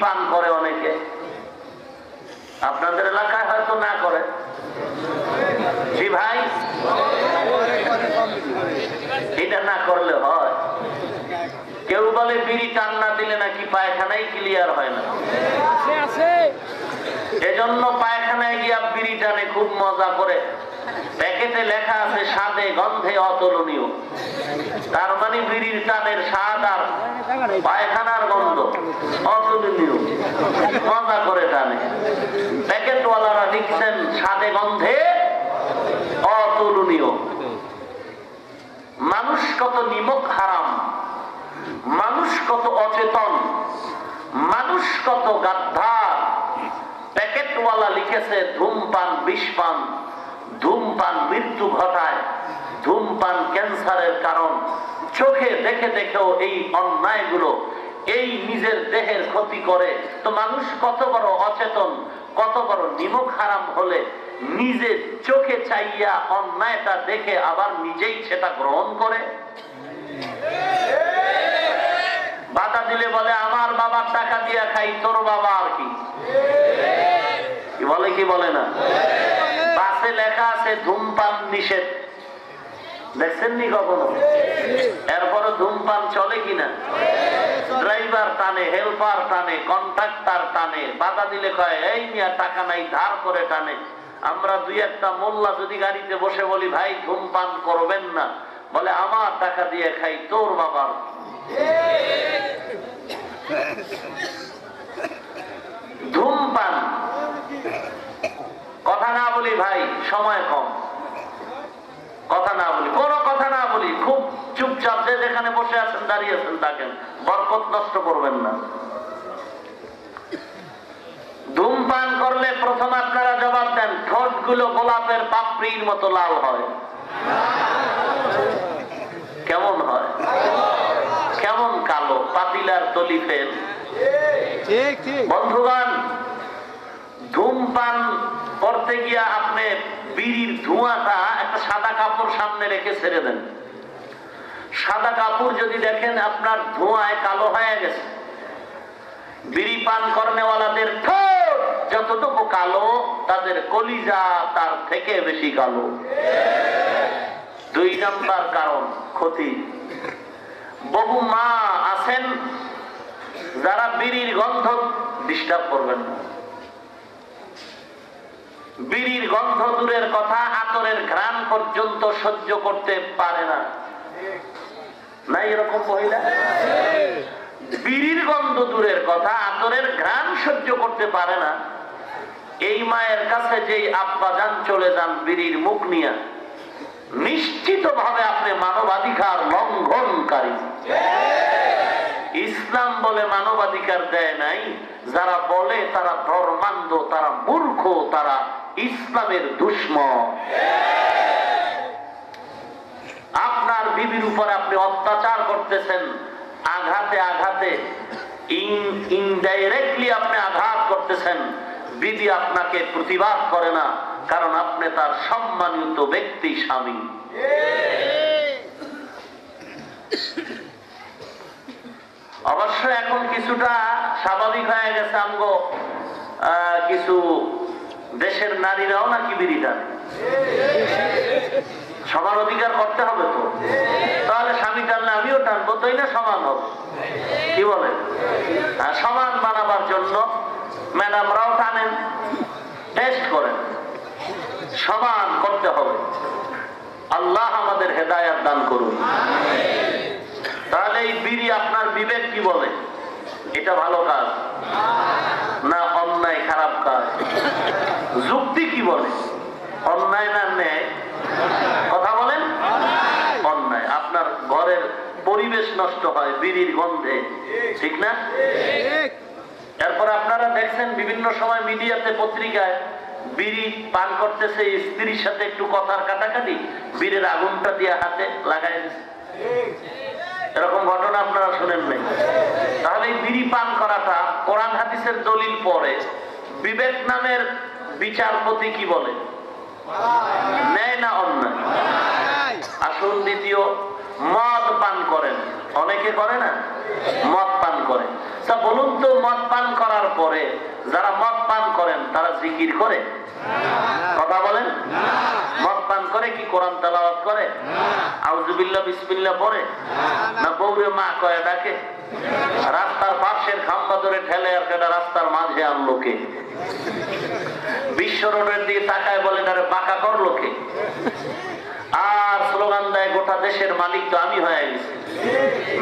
পান করে অনেকে। আপনাদের এলাকায় হয়তো না করে। জি ভাই? এটা না করলে হয়। কেউ বলে বিড়ি টান না দিলে নাকি পায়খানাই ক্লিয়ার হয় না। এজন্য পায়খানায় গিয়া বিড়ি টানে খুব মজা করে। প্যাকেটে লেখা আছে, স্বাদে, গন্ধে অতুলনীয়। তার মানে বিড়ির টানের স্বাদ আর পায়খানার গন্ধ। মজা করে টানে। প্যাকেটওয়ালারা লিখছেন, স্বাদে গন্ধে অতুলনীয়। মানুষ কত নিমক হারাম, মানুষ কত অচেতন, মানুষ কত গাদ্ধার প্যাকেটওয়ালা লিখেছে, ধূমপান বিষপান, ধূমপান মৃত্যু ঘটায়, ধূমপান ক্যান্সারের কারণ। চোখে দেখে দেখেও এই অন্যায়গুলো এই নিজের দেহের ক্ষতি করে। তো মানুষ কত বড় অচেতন, কত বড় নিমক হারাম হলে নিজে চোখে চাইয়া অন্যায়টা দেখে আবার নিজেই সেটা গ্রহণ করে? বাধা দিলে বলে, আমার বাবার টাকা দিয়া খাই, তোর বাবা আর কি? বলে কি বলে না? বাসে লেখা আছে, ধূমপান নিষেধ। দেখছেন নি কখনো? এরপরে ধূমপান চলে কিনা? ড্রাইভার টানে, হেল্পার টানে, কন্ট্রাক্টার টানে, বাধা দিলে কয়, এই নিয়ে টাকা নাই, ধার করে টানে। আমরা দুই একটা মোল্লা যদি গাড়িতে বসে বলি, ভাই, ধূমপান করবেন না। বলে, আমার টাকা দিয়ে খাই, তোর বাবার। ধূমপান। কথা না বলি, ভাই, সময় কম। কথা না বলি, কোনো কথা না বলি, খুব চুপচাপ যে যেখানে বসে আছেন দাঁড়িয়ে আছেন থাকেন। বরকত নষ্ট করবেন না। ধূমপান করলে প্রথম আপনারা জবাব দেন ঠোঁটগুলো গোলাপের পাপড়ির মতো লাল হয়। কেমন হয়? কেমন কালো? পাতিলার তলি ফেল। বন্ধুগণ ধূমপান করতে গিয়া আপনি বিড়ির ধোঁয়াটা একটা সাদা কাপড় সামনে রেখে ছেড়ে দেন। সাদা কাপড় যদি দেখেন, আপনার ধোঁয়ায় কালো হয়ে গেছে। বিড়ি পান করনেওয়ালাদের যতটুকু কালো, তাদের কলিজা তার থেকে বেশি কালো। দুই নাম্বার কারণ, ক্ষতি। বহু মা আছেন যারা বিড়ির গন্ধ ডিস্টার্ব করবেন না। বিড়ির গন্ধ দূরের কথা, আতরের ঘ্রাণ পর্যন্ত সহ্য করতে পারে না। নাই এরকম মহিলা? বিড়ির গন্ধ দূরের কথা, আতরের ঘ্রাণ সহ্য করতে পারে না। এই মায়ের কাছে আব্বা যান, চলে যান বিড়ির মুখ নিয়ে নিশ্চিত ভাবে আপনি মানবাধিকার লঙ্ঘনকারী। ইসলাম বলে মানবাধিকার দেয় নাই, যারা বলে তারা ধর্মান্ধ, তারা মূর্খ, তারা ইসলামের দুশ্মন। আপনার বিবির উপর আপনি অত্যাচার করতেছেন, আঘাতে আঘাতে ইনডাইরেক্টলি আপনি আঘাত করতেছেন। বিধি আপনাকে প্রতিবাদ করে না, কারণ আপনি তার সম্মানিত ব্যক্তি, স্বামী। অবশ্য এখন কিছুটা স্বাভাবিক হয়ে গেছে আমগো কিছু দেশের নারীরাও নাকি বিড়ি টানে। সবার অধিকার করতে হবে তো। তাহলে স্বামী টানলে আমিও টানবো, তাই না সমান হবে কি বলেন? সমান বানাবার জন্য ম্যাডামরাও টানেন, টেস্ট করেন। সমান করতে হবে। আল্লাহ আমাদের হেদায়াত দান করুন। তাহলে এই বিড়ি আপনার বিবেক কি বলে? এটা ভালো কাজ, না অন্যায় খারাপ কাজ? যুক্তি কি বলে? অন্যায় না ন্যায় কথা বলেন? অন্যায়। আপনার ঘরের পরিবেশ নষ্ট হয় বিড়ির গন্ধে। ঠিক না? এরপর আপনারা দেখছেন বিভিন্ন সময় মিডিয়াতে পত্রিকায় বিড়ি পান করতেছে স্ত্রীর সাথে একটু কথার কাটাকাটি বীরের আগুনটা দিয়ে হাতে লাগাই এরকম ঘটনা আপনারা শুনেন নাই। তাহলে এই বিড়ি পান করাটা কোরআন হাদিসের দলিল পরে বিবেক নামের বিচারপতি কি বলে? নেয় না অন্যায় আসুন দ্বিতীয়, মদ পান করেন। অনেকে করে না? মদ পান করে। তা বলুন তো, মদ পান করার পরে যারা মদ পান করেন, তারা জিকির করে? কথা বলেন? মদ পান করে কি কোরআন তালাওয়াত করে? আউজুবিল্লাহ বিসমিল্লাহ পড়ে? না বৌরে মা কয়ে ডাকে? রাস্তার পাশের খাম্বা ধরে ঠেলে আর কেটা রাস্তার মাঝে আনলো কে? বিশ্ব রোডের দিকে তাকায় বলে তারে পাকা করল কে? আর স্লোগান দেয়, গোটা দেশের মালিক তো আমি হয়ে গেছি।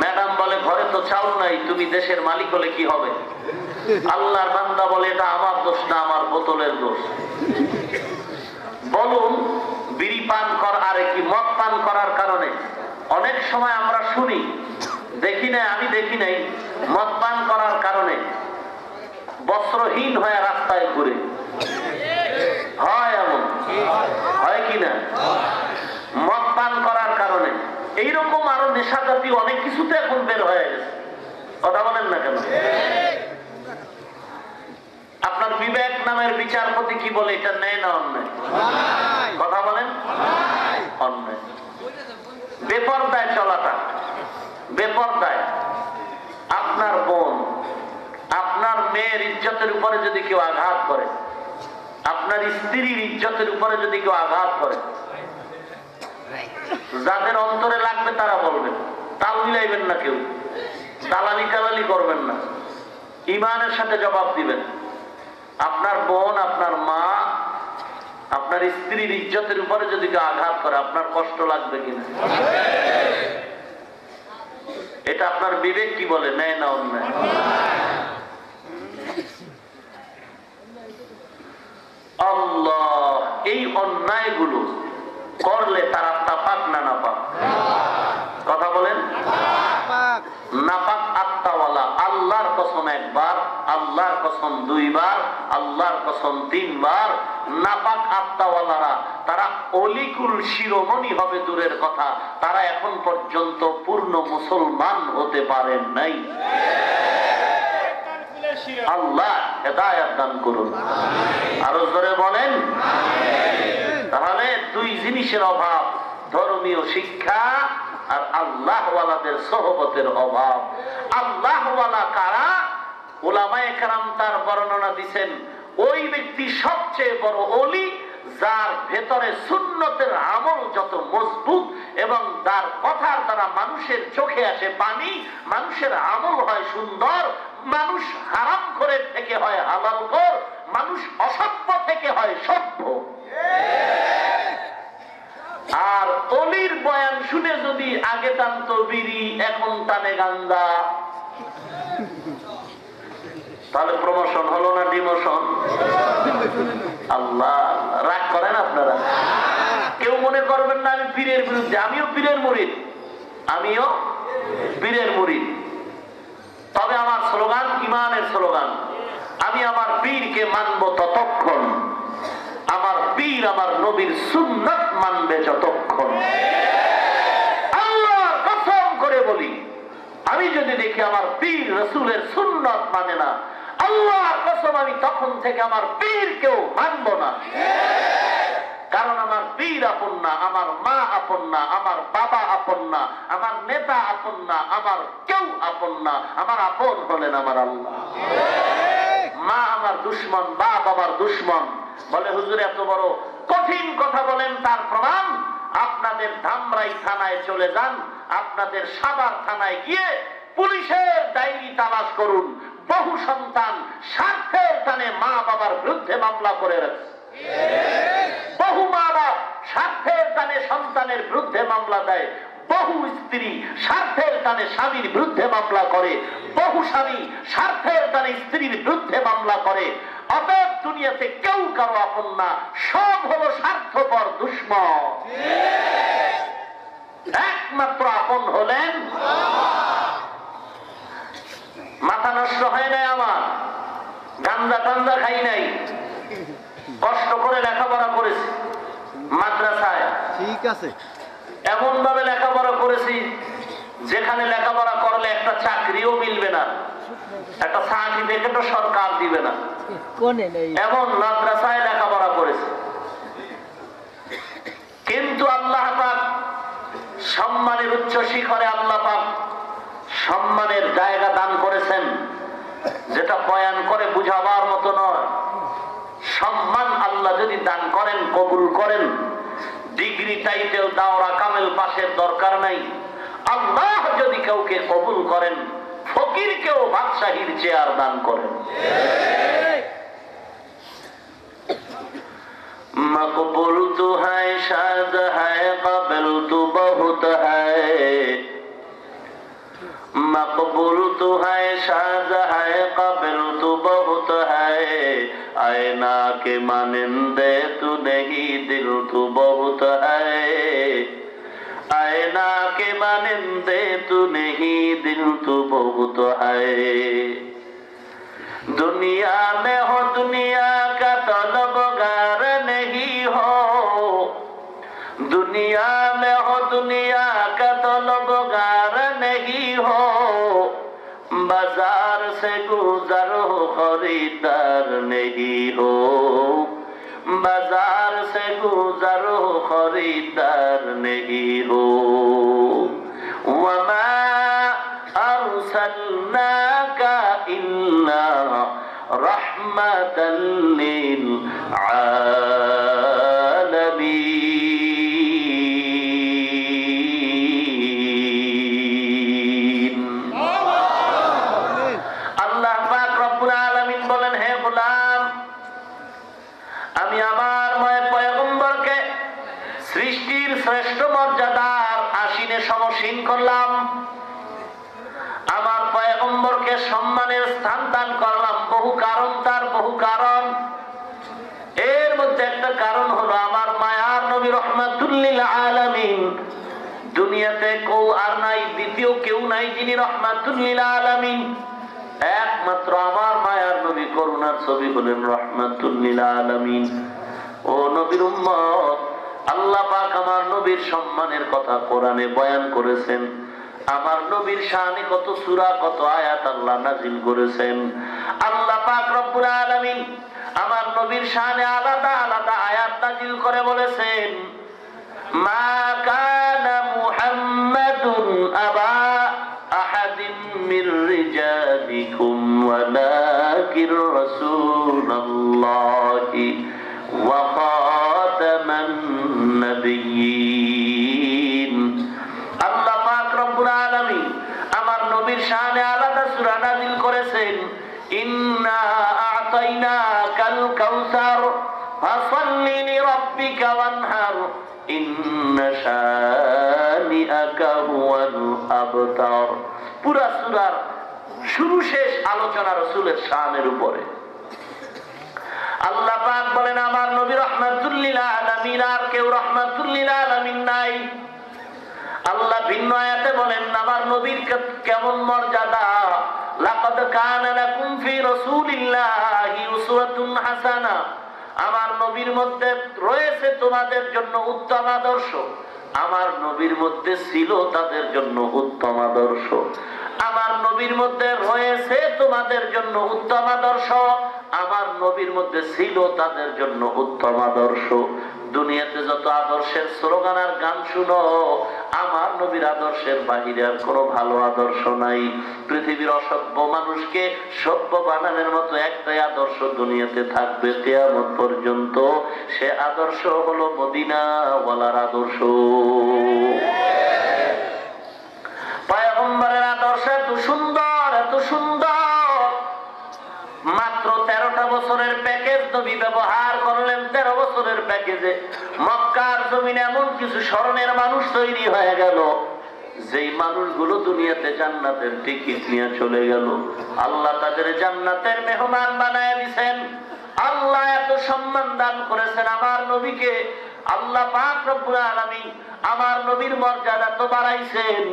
ম্যাডাম বলে, ঘরে তো চাউল নাই, তুমি দেশের মালিক হলে কি হবে? আল্লাহর বান্দা বলে, এটা আমার দোষ না, আমার বোতলের দোষ। বলুন, বিড়ি পান কর আরে কি, মদ পান করার কারণে। অনেক সময় আমরা শুনি, দেখি নাই, আমি দেখি নাই, মদ পান করার কারণে বস্ত্রহীন হয়ে রাস্তায় ঘুরে। এইরকম আরও নেশা অনেক কিছুতে এখন বের হয়ে গেছে। কথা বলেন না কেন? আপনার বিবেক নামের বিচারপতি কি বলে এটা নেয় না অন্যায়? কথা বলেন? অন্যায়। বেপরদায় চলাটা, বেপরদায়। আপনার বোন, আপনার মেয়ের ইজ্জতের উপরে যদি কেউ আঘাত করে আপনার স্ত্রীর ইজ্জতের উপরে যদি কেউ আঘাত করে, যাদের অন্তরে লাগবে তারা বলবেন, তাল মিলাইবেন না কেউ, দালালি টালালি করবেন না, ইমানের সাথে জবাব দিবেন। আপনার বোন, আপনার মা, আপনার স্ত্রীর ইজ্জতের উপরে যদি কেউ আঘাত করে, আপনার কষ্ট লাগবে কিনা? এটা আপনার বিবেক কি বলে, নেয় না অন্যায় আল্লাহ এই অন্যায়গুলো করলে তারা তাপাক না নাপাক? কথা বলেন। নাপাক। আত্মাওয়ালা আল্লাহর কসম একবার আল্লাহর কসম দুইবার আল্লাহর কসম তিনবার। নাপাক আত্মাওয়ালারা তারা অলিকুল শিরোমণি হবে দূরের কথা। তারা এখন পর্যন্ত পূর্ণ মুসলমান হতে পারেন নাই। আল্লাহ হেদায়াত দান করুন। আরও জোরে বলেন। তাহলে দুই জিনিসের অভাব, ধর্মীয় শিক্ষা আর আল্লাহওয়ালাদের সহবতের অভাব। আল্লাহওয়ালা কারা? ওলামায়ে কেরাম তার বর্ণনা দিছেন, ওই ব্যক্তি সবচেয়ে বড় অলি যার ভেতরে সুন্নতের আমল যত মজবুত এবং তার কথার দ্বারা মানুষের চোখে আসে পানি, মানুষের আমল হয় সুন্দর মানুষ হারাম করে থেকে হয় হালাল কর মানুষ অসভ্য থেকে হয় সভ্য। আর অলির বয়ান শুনে যদি আগে টানতো বিড়ি এখন টানে গান্দা। তাহলে প্রমোশন হলো না ডিমোশন আল্লাহ, রাগ করেন আপনারা? কেউ মনে করবেন না আমি পীরের বিরুদ্ধে, আমিও পীরের মুরিদ। আমিও পীরের মুরিদ। তবে আমার স্লোগান ইমানের স্লোগান। আমি আমার পীরকে মানব ততক্ষণ। আমার পীর আমার নবীর সুন্নত মানবে যতক্ষণ। করে বলি, আমি যদি দেখি আমার পীর রসুলের সুন্নত মানে না, আল্লাহর কসম আমি তখন থেকে আমার পীরকেও মানব না। কারণ আমার পীর আপন না, আমার মা আপন না, আমার বাবা আপন না, আমার নেতা আপন না, আমার কেউ আপন না, আমার আপন হলেন আমার আল্লাহ। মা আমার দুশ্মন বা বাবার দুশ্মন। বলে হুজুর, এত বড় কঠিন কথা বলেন, তার প্রমাণ? আপনাদের ধামরাই থানায় চলে যান, আপনাদের সাবার থানায় গিয়ে পুলিশের ডায়েরি তালাশ করুন। বহু সন্তান স্বার্থের টানে মা বাবার বিরুদ্ধে মামলা করে রাখছে বাপ স্বার্থের টানে সন্তানের বিরুদ্ধে মামলা দেয়। বহু স্ত্রী স্বার্থের টানে স্বামীর বিরুদ্ধে মামলা করে। বহু স্বামী স্বার্থের টানে স্ত্রীর বিরুদ্ধে মামলা করে। অতএব দুনিয়াতে কেউ কারও আপন না। সব হলো স্বার্থপর দুশ্মন। একমাত্র আপন হলেন মাথা নষ্ট হয় নাই আমার। গান্দা টান্দা খাই নাই। কষ্ট করে লেখাপড়া করেছি। মাদ্রাসায়। ঠিক আছে। এমন ভাবে লেখাপড়া করেছি যেখানে লেখাপড়া করলে একটা চাকরিও মিলবে না। একটা সার্টিফিকেটও সরকার দিবে না। এমন মাদ্রাসায় লেখাপড়া করেছে। কিন্তু আল্লাহ পাক সম্মানের উচ্চ শিখরে আল্লাহ পাক সম্মানের জায়গা দান করেছেন যেটা বয়ান করে বুঝাবার মতো নয়। সম্মান আল্লাহ যদি দান কবুল করেন। ডিগ্রি টাইটেল দাওরা কামেল পাশের দরকার নাই। আল্লাহ যদি কাউকে কবুল করেন ফকির কেউ বাদশাহীর চেয়ার দান করেন। মকবুল তু হ্যাঁ শাদ হ্যাঁ কাবিল তু বহুত হ্যাঁ। মকবুল তু হ্যাঁ শাদ হ্যাঁ কাবিল তু आईना के मानिंदे तू नहीं दिल तो बहुत है आईना के मानिंदे तू नहीं दिल तो बहुत है दुनिया में हो दुनिया का तलबगार नहीं हो दुनिया में हो दुनिया का तलबगार नहीं हो बाजार से गुजर हो খরিদার নেহি হো বাজার সে গুজারো খরিদার নেহি হো রহমতিল আলমী আমি আমার পয়গম্বরকে সৃষ্টির শ্রেষ্ঠ মর্যাদার আসিনে সমসীন করলাম। আমার পয়গম্বরকে সম্মানের স্থান দান করলাম। বহু কারণ, তার বহু কারণ। এর মধ্যে একটা কারণ হলো আমার মায়ার নবী রহমাতুল্লিল আলামিন। দুনিয়াতে কেউ আর নাই, দ্বিতীয় কেউ নাই যিনি রহমাতুল্লিল আলামিন। একমাত্র আমার মায়ার নবী করুণার ছবি হলেন রহমাতুল্লিল আলামিন। ও নবীর আল্লাহ পাক আমার নবীর সম্মানের কথা কোরআনে বয়ান করেছেন। আমার নবীর শানে কত সূরা, কত আয়াত আল্লাহ নাজিল করেছেন। আল্লাহ পাক রব্বুল আলামিন আমার নবীর শানে আলাদা আলাদা আয়াত নাজিল করে বলেছেন, মা কানা মুহাম্মাদুন আবা আহাদিন মির রিজালিকুম ওয়ালাকির রাসূলুল্লাহি ওয়া খাতামান নাবিয়্যিন আল্লাহ পাক রব্বুল আলামিন আমার নবীর শানে আলাদা সূরা নাযিল করেছেন ইন্না আ'তাইনাকাল কাউসার ফাসাল্লি লিরাব্বিকা ওয়ানহার ইন্না শানিআকা হুয়াল আবতার পুরা সূরার শুরু শেষ আলোচনা রাসূলের শানের উপরে। আল্লাহ বলেন, আমার আর কেউ নাই। আল্লাহ ভিন্ন আয়াতে বলেন, আমার নবীর কেমন মর্যাদা? আমার নবীর মধ্যে রয়েছে তোমাদের জন্য উত্তম আদর্শ। আমার নবীর মধ্যে ছিল তাদের জন্য উত্তম আদর্শ। আমার নবীর মধ্যে রয়েছে তোমাদের জন্য উত্তম আদর্শ আমার নবীর মধ্যে ছিল তাদের জন্য উত্তম আদর্শ। দুনিয়াতে যত আদর্শের স্লোগান আর গান শুনো আমার নবীর আদর্শের বাহিরে আর কোনো ভালো আদর্শ নাই। পৃথিবীর অসভ্য মানুষকে সভ্য বানানোর মতো একটাই আদর্শ দুনিয়াতে থাকবে কেয়ামত পর্যন্ত। সে আদর্শ হলো মদিনা ওয়ালার আদর্শ পায়গম্বরের আদর্শ সুন্দর, এত সুন্দর। মাত্র তেরোটা বছরের প্যাকেজ নবী ব্যবহার করলেন, তেরো বছরের প্যাকেজে। মক্কার জমিনে এমন কিছু স্মরণের মানুষ তৈরি হয়ে গেল, যেই মানুষগুলো দুনিয়াতে জান্নাতের টিকিট নিয়ে চলে গেল। আল্লাহ তাদের জান্নাতের মেহমান বানায় দিছেন। আল্লাহ এত সম্মান দান করেছেন আমার নবীকে। আল্লাহ পাক রব্বুল আলামিন আমার নবীর মর্যাদা তো বাড়াইছেন।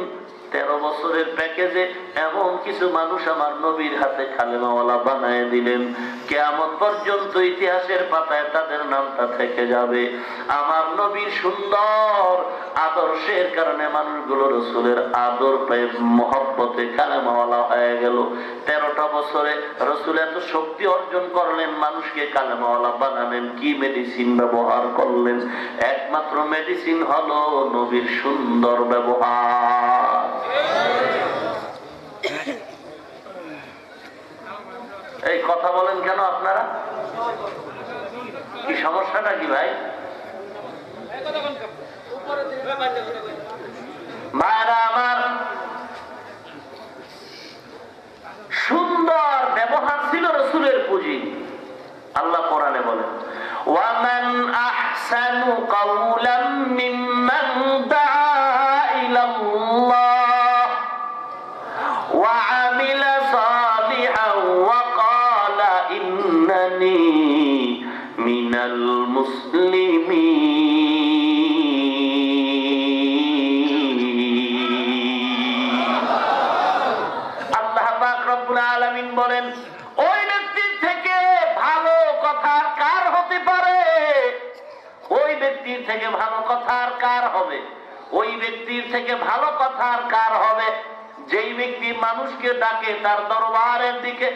তেরো বছরের প্যাকেজে এমন কিছু মানুষ আমার নবীর হাতে খালেমাওয়ালা বানায় দিলেন। কেয়ামত পর্যন্ত ইতিহাসের পাতায় তাদের নামটা থেকে যাবে। আমার নবীর সুন্দর আদর্শের কারণে মানুষগুলো রসুলের আদর পেয়ে মহব্বতে কালেমাওয়ালা হয়ে গেল। তেরোটা বছরে রসুল এত শক্তি অর্জন করলেন, মানুষকে কালেমাওয়ালা বানালেন, কি মেডিসিন ব্যবহার করলেন? একমাত্র মেডিসিন হলো নবীর সুন্দর ব্যবহার। এই কথা বলেন কেন আপনারা? কি সমস্যাটা কি ভাই? আমার সুন্দর ব্যবহার ছিল রসুলের পুঁজি। আল্লাহ কোরআনে বলেন ومن أحسن قولا ممن دعا إلى الله وعمل صالحا وقال إنني من المسلمين. ব্যক্তির থেকে ভালো কথা আর কার হবে? যেই ব্যক্তি মানুষকে ডাকে তার দরবারের দিকে